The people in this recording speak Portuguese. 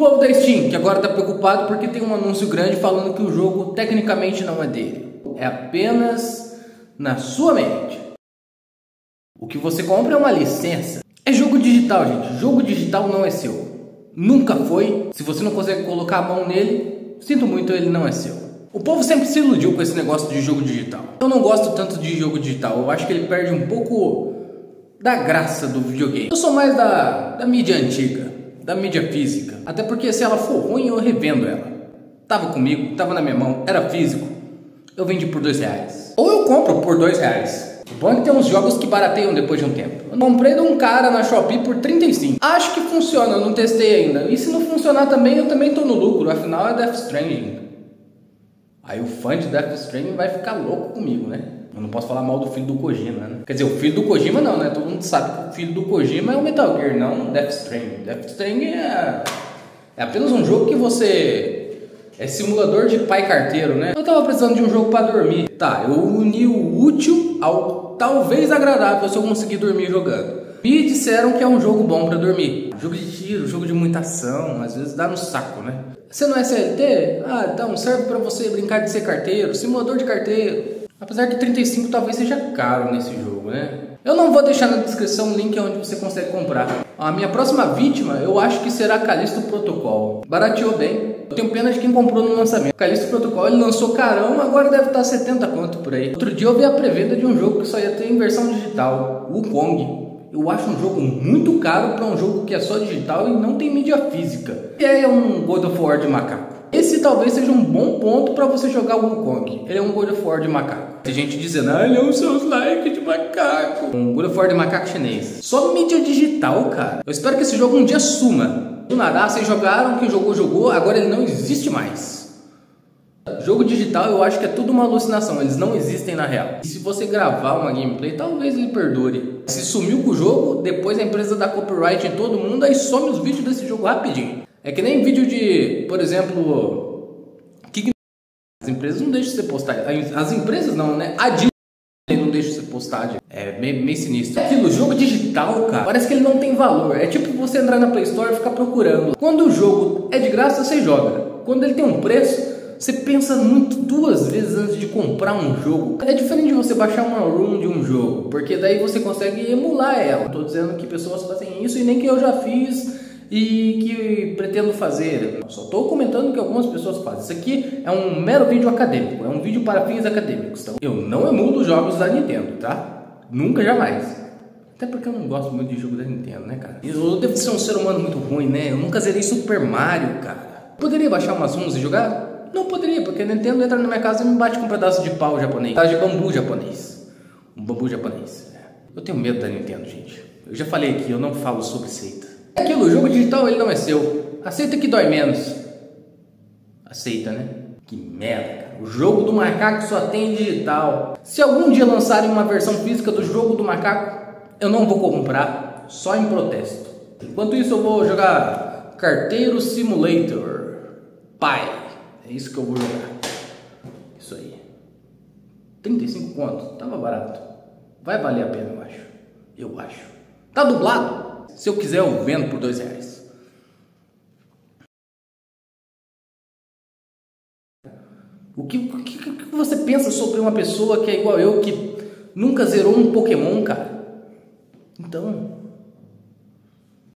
povo da Steam, que agora tá preocupado porque tem um anúncio grande falando que o jogo tecnicamente não é dele. É apenas na sua mente. O que você compra é uma licença. É jogo digital, gente. Jogo digital não é seu. Nunca foi. Se você não consegue colocar a mão nele, sinto muito, ele não é seu. O povo sempre se iludiu com esse negócio de jogo digital. Eu não gosto tanto de jogo digital. Eu acho que ele perde um pouco da graça do videogame. Eu sou mais da, da mídia antiga, da mídia física. Até porque se ela for ruim, eu revendo ela. Tava comigo, tava na minha mão, era físico. Eu vendi por dois reais. Ou eu compro por dois reais. O bom é que tem uns jogos que barateiam depois de um tempo. Eu comprei de um cara na Shopee por 35. Acho que funciona, eu não testei ainda. E se não funcionar também, eu também tô no lucro. Afinal é Death Stranding. Aí o fã de Death Stranding vai ficar louco comigo, né? Eu não posso falar mal do filho do Kojima, né? Quer dizer, o filho do Kojima não, né? Todo mundo sabe que o filho do Kojima é o Metal Gear, não o Death Stranding. Death Stranding é, é apenas um jogo que você é simulador de pai carteiro, né? Eu tava precisando de um jogo para dormir. Tá, eu uni o útil ao talvez agradável se eu conseguir dormir jogando. Me disseram que é um jogo bom para dormir. Jogo de tiro, jogo de muita ação, às vezes dá no saco, né? Você não é CLT? Ah, então serve para você brincar de ser carteiro, simulador de carteiro. Apesar que 35 talvez seja caro nesse jogo, né? Eu não vou deixar na descrição o link onde você consegue comprar. A minha próxima vítima eu acho que será Callisto Protocol. Barateou bem. Eu tenho pena de quem comprou no lançamento. Callisto Protocol ele lançou carão, agora deve estar 70 quanto por aí. Outro dia eu vi a pré-venda de um jogo que só ia ter em versão digital, o Kong. Eu acho um jogo muito caro para um jogo que é só digital e não tem mídia física. E é um God of War de macaco. Esse talvez seja um bom ponto para você jogar o Wukong. Ele é um God of War de macaco. Tem gente dizendo, ah, ele é um Souls like de macaco. Um God of War de macaco chinês. Só mídia digital, cara. Eu espero que esse jogo um dia suma. Do nada, vocês jogaram, quem jogou, jogou, agora ele não existe mais. Jogo digital eu acho que é tudo uma alucinação, eles não existem na real. E se você gravar uma gameplay, talvez ele perdure. Se sumiu com o jogo, depois a empresa dá copyright em todo mundo, aí some os vídeos desse jogo rapidinho. É que nem vídeo de, por exemplo, que as empresas não deixam você postar. As empresas não, né? A Disney não deixa você postar. É meio, meio sinistro. Aquilo, jogo digital, cara, parece que ele não tem valor. É tipo você entrar na Play Store e ficar procurando. Quando o jogo é de graça, você joga. Quando ele tem um preço, você pensa muito duas vezes antes de comprar um jogo. É diferente de você baixar uma room de um jogo, porque daí você consegue emular ela. Estou dizendo que pessoas fazem isso e nem que eu já fiz e que pretendo fazer. Só estou comentando que algumas pessoas fazem. Isso aqui é um mero vídeo acadêmico, é um vídeo para fins acadêmicos. Então, eu não emulo jogos da Nintendo, tá? Nunca, jamais. Até porque eu não gosto muito de jogo da Nintendo, né, cara? Eu devo ser um ser humano muito ruim, né? Eu nunca zerei Super Mario, cara. Poderia baixar umas ROMs e jogar? Não poderia, porque a Nintendo entra na minha casa e me bate com um pedaço de pau japonês. Pedaço de bambu japonês. Um bambu japonês. Eu tenho medo da Nintendo, gente. Eu já falei aqui, eu não falo sobre seita. Aquilo, o jogo digital ele não é seu. Aceita que dói menos. Aceita, né? Que merda, cara. O jogo do macaco só tem digital. Se algum dia lançarem uma versão física do jogo do macaco, eu não vou comprar, só em protesto. Enquanto isso, eu vou jogar Carteiro Simulator. Pai. É isso que eu vou jogar. Isso aí. 35 conto. Tava barato. Vai valer a pena, eu acho. Eu acho. Tá dublado? Se eu quiser, eu vendo por dois reais. O que, o que, o que você pensa sobre uma pessoa que é igual eu, que nunca zerou um Pokémon, cara? Então,